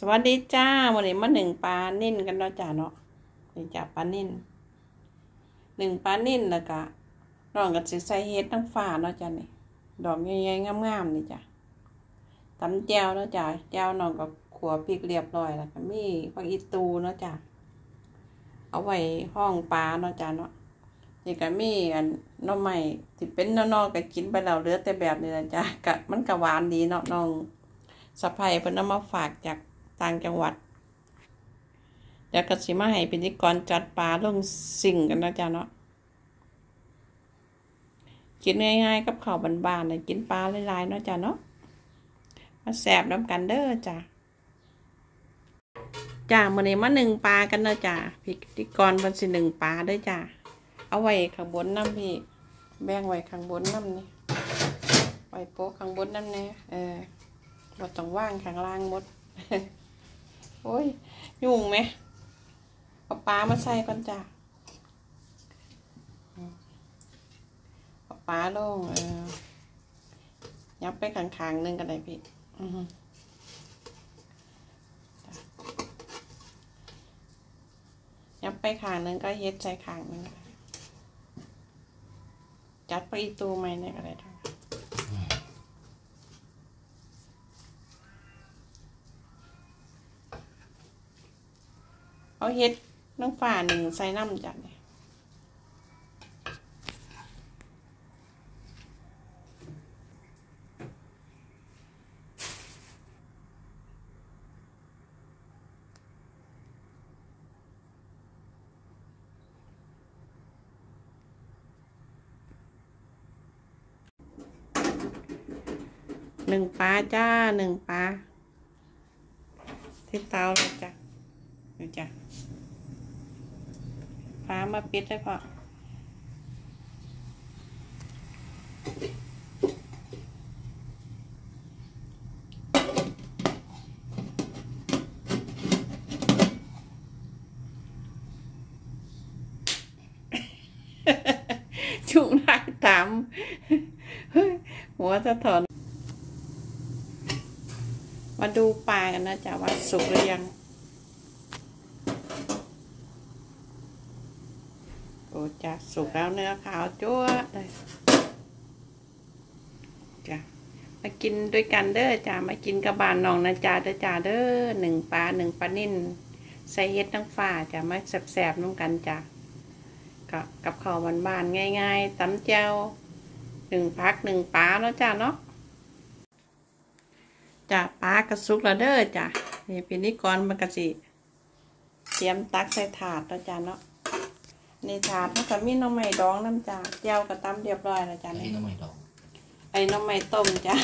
สวัสดีจ้าวันนี้มาหนึ่งปลานิ่นกันเนาะจ้าเนาะนี่จ้าปลานิ่นหนึ่งปลานิ่นแล้วก็น้องก็สิใส่เฮ็ดทั้งฟ้าเนาะจ้านี่ดอกใหญ่ๆงามๆนี่จ้าตำแจวเนาะจ้าแจวน้องก็ขัวพริกเรียบร้อยแล้วก็มีผักอีตูเนาะจ้าเอาไว้ห้องปลาเนาะจ้าเนาะนี่ก็มีอันน้องใหม่ที่เป็นนอกๆก็กินไปแล้วเหลือแต่แบบนี้นะจ้ากะมันก็หวานดีเนาะน้องสะพายเพิ่นเอามาฝากจาก ต่างจังหวัดเดี๋ยวกสิมาให้พิธีกรจัดปลาลงสิ่งกันนะจ๊ะเนาะกินง่ายๆกับข้าวบานๆนะกินปลาหลายๆเนาะจ้ะเนาะมาแสบน้ำกันเด้อจ้ะจ้ามื้อนี้มาหนึ่งปลากันเนาะจ้ะพิธีกรวันสิหนึ่งปลาด้อจ้ะเอาไว้ข้างบนน้ำพี่ แบ่งไว้ข้างบนน้ำนี่ไว้โป๊ะข้างบนน้ำเนี่ยเออบ่ต้องว่างข้างล่างหมด โอ้ยยุ่งไหมเอาปลามาใส่ก่อนจ้ะเอาปลาลงเออยับไปข้างๆนึงกันเลยพี่ยับไปข้างนึงก็เฮ็ดใส่ข้างนึงจัดไปอีตูไหมเนี่ยก็ได้ เอาเฮ็ดน้ำฝ่าหนึ่งใส่น้ำจ้ะเนี่ยหนึ่งปลาจ้าหนึ่งปลาที่เตาเลยจ้ะ นี่จ้ะฟ้ามาปิดได้พอจุกได้ตามหัวจะถอน มาดูปลากันนะจ๊ะว่าสุกหรือยัง อ้จ้ะสุกแล้วเนื้อขาวจ้วะเลยจ้ะมากินด้วยกันเด้อจ้ะมากินกับบานนองนะจ้าเด้อจ้าเด้อหนึ่งปลาหนึ่งปลานิ่นใส่เฮ็ดทั้งฝ่าจ้ะมาแสบๆน้ำกันจ้ะกับกับข้าวบานๆง่ายๆตำแจ่วหนึ่งพักหนึ่งปลาเนาะจ้ะเนาะจ้ะปลากระสุกแล้วเด้อจ้ะนี่เป็นนิกรมันกะสิเตรียมตักใส่ถาดแล้วจ้ะเนาะ นถาดมันก็มีหน้ำไม้ดองน้ำจ้าเจียวกับตำเรียบร้อยแล้วจ้าอันนี่นี้ก็ไม่ดอกไอ้หน้ำไม้ต้มจ้า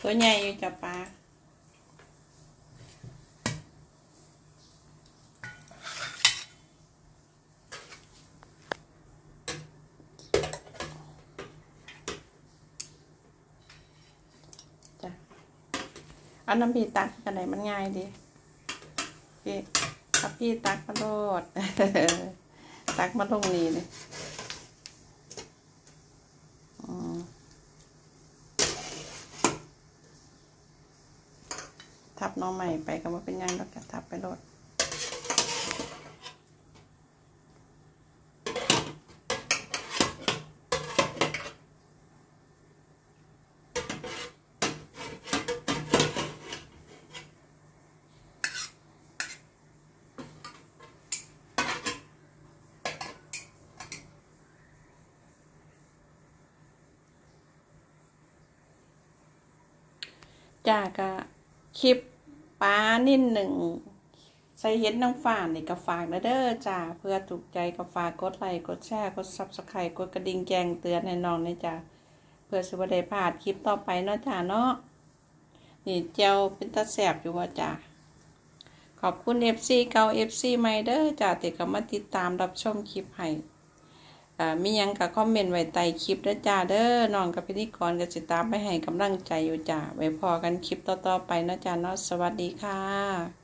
ตัวใหญ่อยู่จ้ะปลา อันน้ำพี่ตักกันไหนมันง่ายดีพี่ถ้าพี่ตักมาโลดตักมาลงนี้เลยทับน้องใหม่ไปก็มาเป็นยังเราจะทับไปโลด จากคลิปปลานิ่นหนึ่งใส่เห็ดน้ำฝานนี่ก็ฝากนะเด้อจ้าเพื่อถูกใจก็ฝากกดไลค์กดแชร์กด subscribe กดกระดิ่งแจ้งเตือนให้น้องนะจ้าเพื่อสิบ่ได้พลาดคลิปต่อไปเนาะจ้าเนาะนี่เจ้าเป็นตาแซ่บอยู่ว่าจ้าขอบคุณ FC เก่า FC ใหม่เด้อจ้าที่เข้ามาติดตามรับชมคลิปให้ มียังก็คอมเมนต์ไว้ใต้คลิปเด้จ้าเด้อน้องกับพิธีกรก็สิตามไปให้กำลังใจอยู่จ้าไว้พ้อกันคลิปต่อๆไปเนาะจ้าเนาะสวัสดีค่ะ